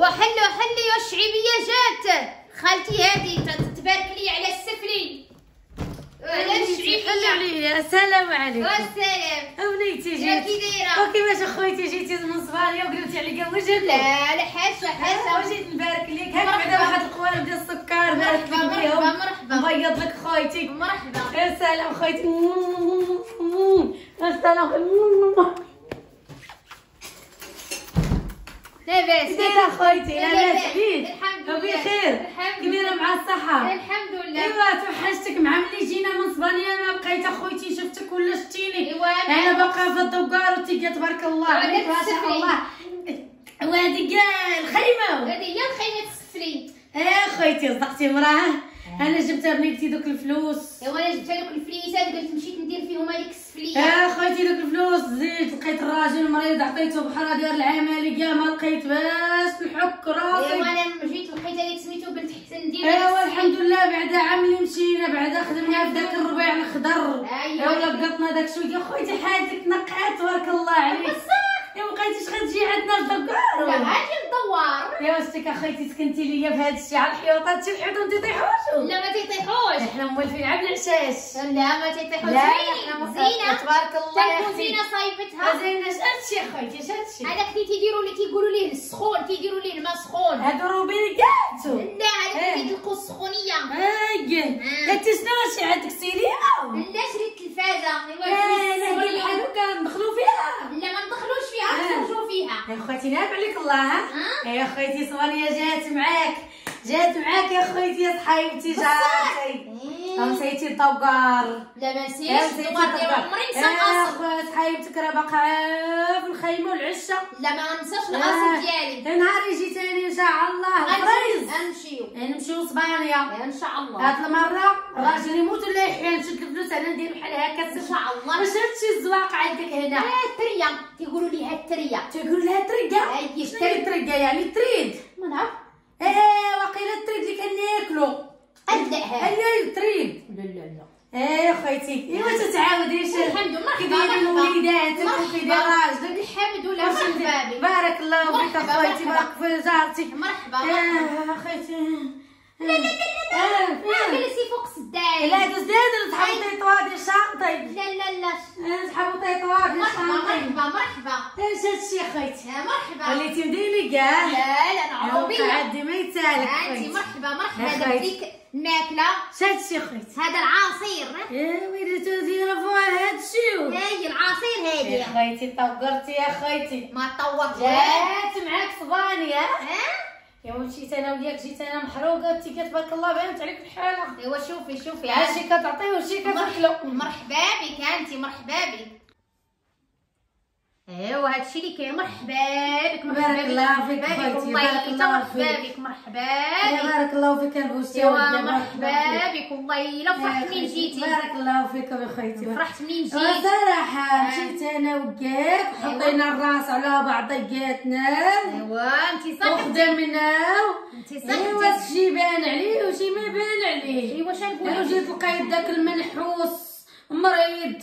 وحلو حلي والشعيبيه جات خالتي هذه تبارك لي على السفلي. على حلو الشعيبيه عليا السلام عليكم. والسلام. اوليتي يا جيت كي وكيفاش أخويتي جيتي من صباحيه وقلبتي عليا وجهك لا لا حاسه حاسه وجيت نبارك لك هاك. بعدا واحد القوالب ديال السكر. بارك لك بيهم مرحبا،. نبيض لك خويتي. مرحبا. يا سلام خويتي. يا سلام لاباس كيفاش أخويتي لاباس. بخير الحمد كبيرة لله. مع الصحة. الحمد لله. إيوا توحشتك مع ملي جينا من صبانيه ما بقيت أخويتي شفتك ولا شتيني إيوا أنا باقا في الدوار وتيجا تبارك الله عليك ما شاء الله. السفلي. وهذيك الخيمة. هذه هي الخيمة السفلي إيه خويتي صدقتي مراه. أنا جبتها بنيتي دوك الفلوس. أيوا أنا جبت لك الفليسات قلت مشيت ندير فيهم هذيك السفلية. آه خويتي دوك الفلوس زيد لقيت الراجل مريض عطيته بها ديال العملية ما لقيت باش نحك أيوا راسي أنا جيت لقيت هذيك سميتو بنت حسن ندير أيوا الحمد لله بعدا عام اللي مشينا بعدا خدمنا في داك الربيع الخضر. أيوا. لقطنا داك شوية. خويتي حالتك نقعت تبارك الله عليك. يا بقيتيش غتجي عندنا في لا الدكار ندور يا وستك اخويتي سكنتي ليا بهذا الشيء على الحيوطات شي الحيوط انت طيحوشو لا ما تيطيحوش. إحنا موالفين عبد العشاش. لا ما تيطيحوش. لا زينة. تبارك الله يا أختي زينة صايبتها. زين اش هادشي اخويتي اش هادشي هذاك اللي تيديروا اللي تيقولوا ليه السخون تيديروا ليه الماء سخون هادو روبيكاتو لا هذاك إيه. اللي تلقوا السخونية اي انت شنو هادشي عندك سيريا لا شريت التلفازة ايوا لا شريت لا السخونية. بحال هكا ندخلوا فيها لا ما ندخلوش فيها آه. نخرجوا فيها يا عليك الله ها. يا خويتي صوانيا جات معاك. جات معاك يا خويتي يا صحيبتي جاتي نسيتي الطوقار لا ما نسيتي دوبار ديال عمري نسى خويا صحيبتك راه باقا في الخيمه والعشا لا ما ننساش آه. القصر ديالي نهار يجي تاني ان شاء الله فريز غنمشيو نمشيو صبانيه ان شاء الله هاد المره الراجل يموت ولا يحيى نشد الفلوس أنا ندير بحال هكا ان شاء الله واش هادشي الزواق عندك هنا آه، التريا تيقولوا ليها التريا تقول لها ترقا أي شنو يعني تريد ما نعرف إيه واقيلا التريد اللي كناكلو ادلعها هي تريد لا لا لا. إيه خويتي ايوا تتعاوديش الحمد لله كديري الوليدات وكدير راجلك الحمد مرحبا بك بارك الله فيك اخويتي. بارك في جارتي مرحبا مرحبا. آه اخويتي لا لا لا لا آه لا جلسي فوق صداعي لا دوز ديال صحابو تيطوادي شاطي لا لا لا. صحابو تيطوادي مرحبا شاطي مرحبا مرحبا. إيش هادشي اخويتي يا مرحبا. وليتي مديني كاع لا لا نعوبية عادي ما يتسالك خويتي. مرحبا مرحبا. يا خويتي. بديك الماكله شاتشي خويتي؟ هذا العصير. يا ويلي تدير فوق هادشي هاي العصير يا هذه خويتي طورتي يا خويتي. ما طورت جات معاك صباني ها؟ يا مشيت أنا وياك جيت أنا محروقه انت تبارك الله بانت عليك الحالة. أيوا شوفي شوفي. عاشي كتعطيه وشي كتاكلو مرحبا بك انت مرحبا بك. ايوا هادشي اللي كاين. مرحبا بك مرحبا بك الله فيك والله الله مرحبا فيك. بك مرحبا بك. بارك الله فيك البوستي ايوا مرحبا بك. والله الا فرحت منين جيتي؟ بارك الله فيك يا خويتي. فرحت منين جيت؟ صراحة جيت أنا وياك حطينا الراس على بعضياتنا ايوا انت صح وخدمنا انت صح ايوا شي بان عليه وشي ما بان عليه. ايوا نقول؟ جيت لقيت داك المنحوس مريض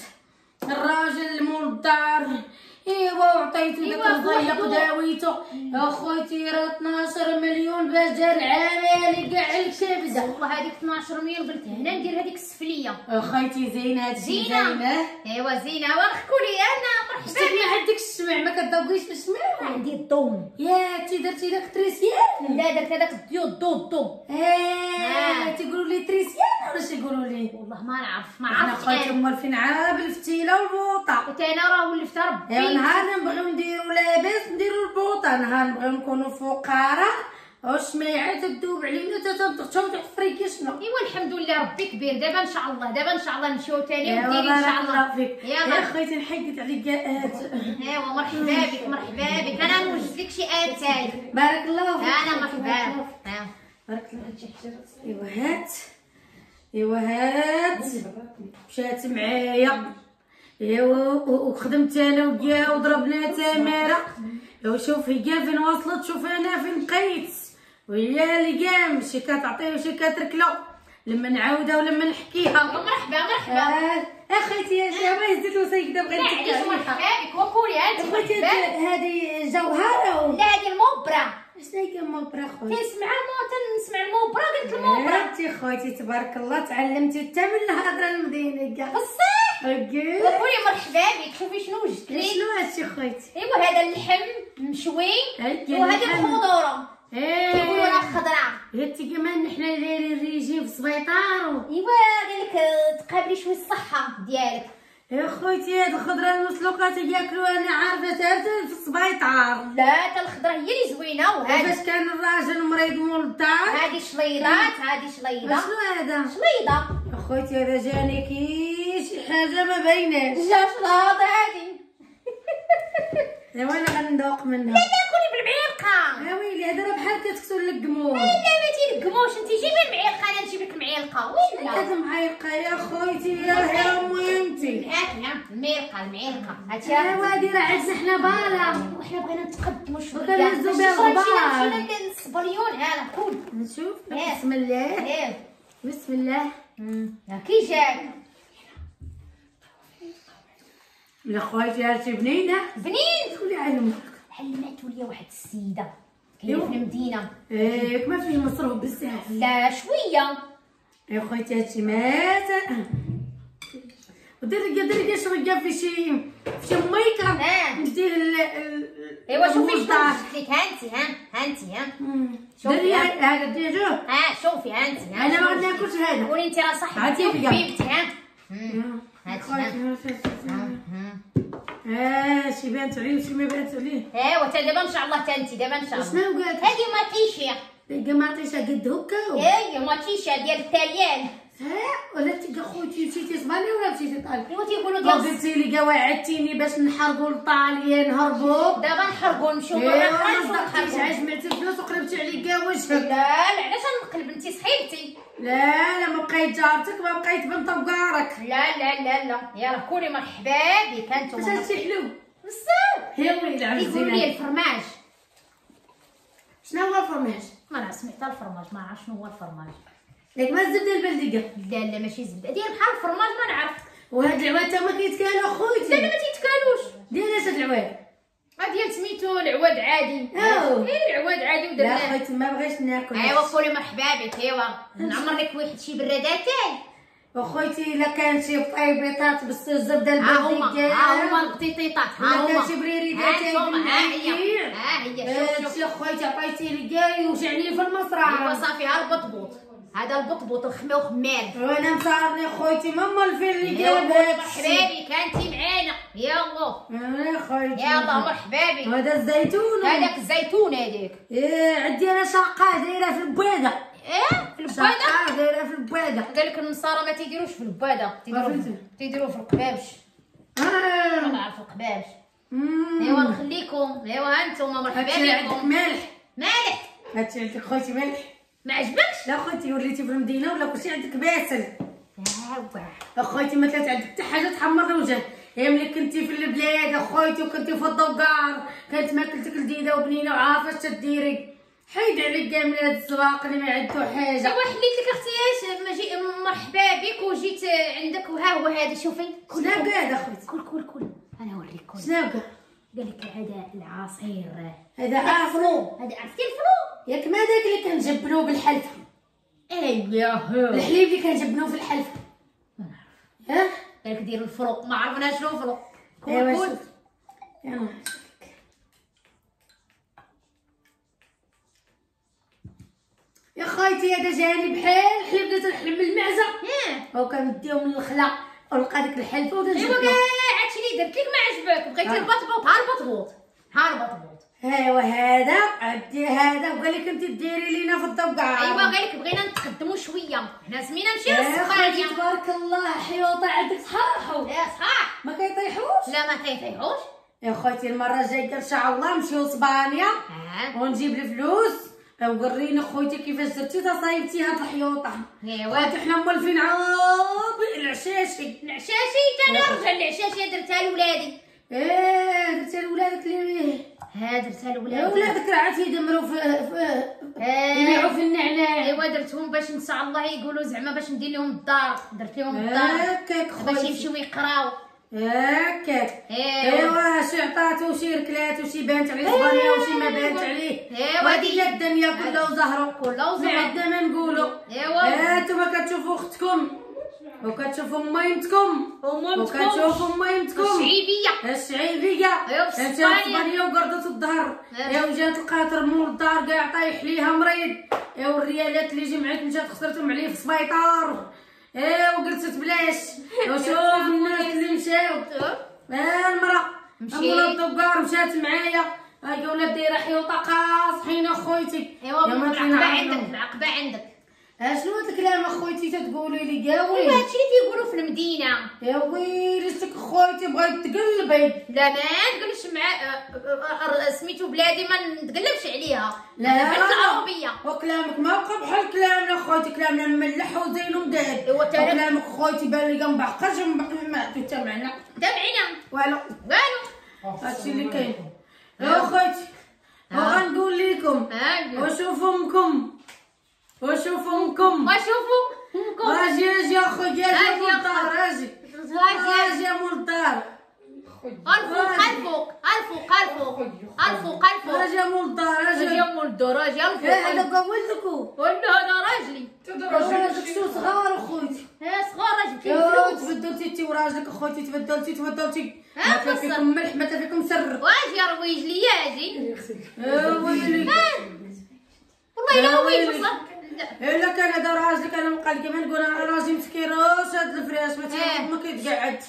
الراجل مول الدار ايوا وعطيتو داك إيوا، الضيق. داويتو يا خويتي راه 12 مليون باش دار العملية كاع الكبده والله هذيك 12 مليون قلت هنا ندير هذيك السفلية. اخويتي زينه هادشي زينة. زينه أيوا زينة ورخكولي أنا. شتي عندك الشمع ما كتذوقيش بالشمع عندي الضو. يا تي درتي داك électricien لا درت هذاك الديو الضو الضو آه. تيقولوا لي électricien ولا شي يقولوا لي؟ والله ما نعرف ما عرفتش أنا موالفين عاب الفتيله والبوطه قلت أنا راه ولفت ربي. نهار نبغيو نديرو لاباس نديرو البوطة. نهار نبغيو نكونو فقراء. والشميعه تذوب علينا تتبطحتهم تحفريكي شنو. إيوا الحمد لله ربي كبير. دابا إن شاء الله دابا إن شاء الله نمشيو ايوا ونديري إن شاء الله. فيك. يلا. يا خويتي نحيدك عليك كاعات ايوا مرحبا بك مرحبا بك. أنا نوجد لك شي اتاي بارك الله فيك. أنا مرحبا. ها. بارك الله فيك. إيوا هات. إيوا هات. مشات معايا. إيوا وخدمت أنا وياه وضربنا تمارة. إيوا شوف هي فين وصلت شوف أنا فين بقيت. وهي اللي قام شي كتعطيه وشي كتركلو لما نعاودها ولما نحكيها. مرحبا مرحبا. آه، أخوتي يا شباب هزيت وسيكده بغيت معليش نتكلم مرحبا؟ بك وكولي انت مرحبا. هذه جوهرة. لا هذه المبرة شنو هي موبرا خويا تنسمع مو تنسمع الموبرا؟ قلت الموبرا. أنتي خويتي تبارك الله تعلمتي حتى من الهضرة المدينة. كاع بصح. أوكي. وقولي مرحبا بك. شوفي شنو وجدت. لي شنو هادشي خويتي إيوا هذا اللحم مشوي وهذه. الخضرة. تيقولوا راه إيه خضراء هاتي كمان حنا دايرين ريجيم في السبيطار إيوا قال لك تقابلي شوية الصحة ديالك. يا خويتي هاد الخضرة المسلوقة ياكلوها أنا عارفة حتى في السبيطار. لا تا الخضرة هي اللي زوينة وهذه. فاش كان الراجل مريض مول الدار هذه شليضة هذه شليضة. شنو هذا؟ شليضة. يا خويتي هذا جاني كي شي حاجة ما بايناش لا شلاضه هذه. ايوا أنا غندوق منها. لا كوني بالمعلقه يا ويلي هذا راه بحال كتكسر لك القمور لا ما تيلقموش انت جيبي المعلقة أنا نجيب لك المعلقه وين هذا معيقه يا خويتي؟ يا يا مهمتي هات نعم المعلقة المعلقة. هاتي ايوا هادي راه عندنا حنا بالا. وحنا بغينا نتقدموا شوية. وكنهزو بها باش الغبار. مشينا للصبليون هذا كل نشوف. بسم الله. بسم الله. كي جاك. يا خويتي هادشي بنينة؟ بنين. قولي علمك علماتو ليا واحد السيدة. كاينة في المدينة. إيه ما فيه مصروف بزاف. لا شوية. يا خويتي هادشي مات ودير لي دير لي شوية في شي في شي ميكرا. ندير ال إيوا شوفي. وجدت لك. هانتي ها. هانتي ها. شوفي. هذا ديجو. ها شوفي. هانتي ها. أنا ما شوفي. ناكلش هذا. قولي انت راه بقى. وحبيبتي ها. مم. هاتي ها خويتي مم. آه شي بانت عليه وشي ما بانت عليه ايوا تا دابا إن شاء الله تا انت دابا إن شاء الله. شنو قالت هذه لقى ما عطيتها قد هكا هي ماتيشيا ديال التاليان. ولا انت خويتي مشيتي صبالي ولا مشيتي طالب ايوا تيقولوا ديال قلتي لي وعدتيني باش نحرقوا لطاليا نهربوا دابا نحرقوا نمشيو برا نحرقوا عجمتي الفلوس وقلبتي عليك كاع لا وجهك لا علاش نقلب؟ انت صحيبتي لا لا ما بقيت جارتك ما بقيت بنت بقارك لا لا لا لا يلا كوني مرحبا بك أنتم واش هادشي حلو. هي ويلي يقولوا لي الفرماج. شنو هو الفرماج؟ ما أنا سمعت الفرماج ما عرفت شنو هو الفرماج. ياك ما الزبدة البلديه لا لا ماشي زبدة. ديال بحال الفرماج ما نعرف. وهاد العواد تا ما كيتكالوا لا لا ما تيتكالوش. ديال اش هاد العواد. ما ديال سميتو العواد عادي. إيه العواد عادي لا ودرناه خويتي ما بغيتش ناكل. أيوا كوني مرحبا بك أيوا. نعمر لك واحد شي براداتين وخويتي إلا كان شي طيبيطات بس الزبدة ها هما البلديه ها هما القطيطات ها ولا كان هما. شي بريريدات ها هي. ها هي شوف شوف. هادشي خويتي عطيتي لي كاع يوجعني في ايوا المصرع صافي ها البطبوط. هذا البطبوط الخمي وخمار وأنا مصارني خويتي ماما الفيل اللي ايوا جاب كوني هادشي مرحبا بك انتي معانا. يلا. يا خويتي. يلا مرحبا بك هذا الزيتون. هذاك الزيتون هذيك إيه عندي أنا شقة دايرة في البويضه إيه؟ في الباده شقة دايرة في البويضه قال لك النصارى ما تيديروش في تيديروا عرفتي. تيديروا في القبابش. أنا عارف القبابش. مم. أيوا نخليكم. أيوا أنتم مرحبا بكم مالح مالح هادشي عندك خويتي مالح ما عجبكش؟ لا خويتي وليتي في المدينة ولا كلشي عندك باسل. اخويتي ما كانت عندك حتى حاجة تحمر الوجه يا ملي كنتي في البلاد اخويتي وكنتي في الضوقار كانت ماكلتك لذيذه وبنينة وعارفه اش تديري. حيد عليك كاع من هاد السواق اللي ما عنده حاجة. ايوا حليت لك أختي اش ما جي مرحبا بك وجيت عندك وها هو هذا. شوفي. كل شنو كل كل كل كل. أنا أوريك كل. شنو قال لك هذا العصير. هذا ال flan هذا عرفتي ال flan ياك ما داك اللي كنجبنوه بالحلفه ايوا الحليب اللي كنجبنوه في الحلفه ها؟ قال لك دير ال flan ما عرفنا شنو ايوا كل شوف يا خايتي هذا جاني بحال حليب درت من المعزة. ها وكنديهم للخلا. ونلقى ديك الحلفه ودرت ايوا كاع هادشي اللي درت لك ما عجبك بغيتي. البطبوط ها البطبوط ها البطبوط ايوا هذا عندي هذا وقال لك أنت ديري لينا في الضبقه ايوا قال لك بغينا نتقدموا شوية. حنا زمينا نمشيو للسفاريه تبارك الله حيوطه عندك صحاحو يا صحاح ما كيطيحوش؟ لا ما تيطيحوش يا خوتي المرة الجاية إن شاء الله نمشيو اسبانيا ها ونجيب الفلوس. وريني خويتي كيفاش درتي تصايبتي هاد الحيوطة. ايوا حنا مولفين عاب العشاشي. العشاشي؟ أنا رجع العشاشي درتها لولادي. إيه درتي لولادك اللي ها درتها يا لولادي ولادك راه عاد يدمروا في في يبيعوا. في النعناع. إيوا درتهم باش إن شاء الله يقولوا زعما باش ندير لهم الدار. درت لهم الدار. باش يمشيو يقراو. هكاك ايوا شي عطاتو شي ركلات وشي بانت عليه صبانيه وشي ما بانت عليه ايوا هي الدنيا كلها وزهرو كلها وزهرو. ما عندنا ما نقولوا ايوا هانتوما كتشوفوا اختكم وكتشوفوا مايمتكم ومامتكم وكتشوفوا مايمتكم الشعيبيه الشعيبيه انت. اسبانيا وقردت الظهر ايوا. يا وجات القاطر مول الدار كاع طايح ليها مريض يا والريالات اللي جمعت مشات خسرتهم عليه في السبيطار إيه وجلست بلاش وشوف الناس اللي مشاو آه المرا مشيت. الدكار مشات معايا. هاي ولاد دايره حيوطه قاصحين أخويتي. ايوا العقبة. عندك العقبة عندك. اشنو هاد الكلام أخويتي؟ تتقولي لي إيوا وين هادشي تيقولوا في المدينة. يا ويلي خويتي بغيت تقلبي. لا ما نقولش مع آه، آه، سميتو بلادي ما نتقلبش عليها. لا بنت العربية. وكلامك ما بقى بحال كلامنا خويتي كلامنا مملح وزين ترى- وكلامك خويتي بان لي مبحقرش ما حتى معنا تابعينا والو. والو. هادشي اللي كاين. يا خويتي وغنقول لكم ها وشوف امكم وشوف امكم ما شوفوا امكم أجي أجي اخويا أجي مول يا الدار أجي أجي مول الدار الفوق الفوق الفوق الفوق الفوق الفوق أجي مول الدار أجي ام الدور أجي هذا الفوق ولا أنا راجلي. شو صغار اخويتي يا صغار راجل فيه يا فلوس؟ تبدلتي انت وراجلك اخوتي تبدلتي تبدلتي ها، ما. فيكم ملح ما فيكم سر. واجي يا رويج لي أجي. يا ويلي والله لا يا رويج. بصح. إلا كان هذا راجلك أنا مقال كيما نقول أنا راجل مسكين رأس هاد الفراش ما ما كيتقعدش.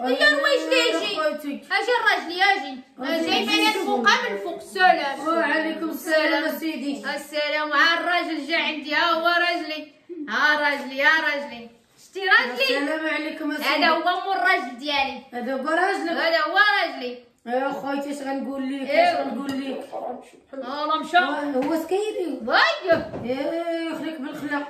يا رويج لي أجي اخوتي أجي أجي من الفوق من فوق السلام وعليكم السلام سيدي. السلام. ها الراجل جا عندي. ها هو راجلي ها راجلي ها راجلي شتي راجلي السلام عليكم هذا هو مو الراجل ديالي. هذا هو راجلك هذا هو راجلي يا خويتي اش غنقول لك إيه. اش غنقول لك. راه مشى آه، هو سكيري ضيق إيه يخليك بالخلا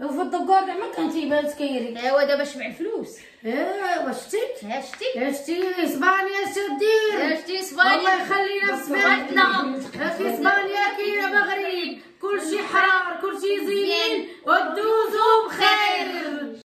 وفي الدكار كاع ما كان تيبان سكيري. ايوا دابا شبع الفلوس. ايوا شتي إيه، شتي إيه، شتي إسبانيا شدير شتي إسبانيا. الله يخلينا في اسبانيا نعم. في إسبانيا كاين مغرب كلشي حرار كلشي زين. ودوزو بخير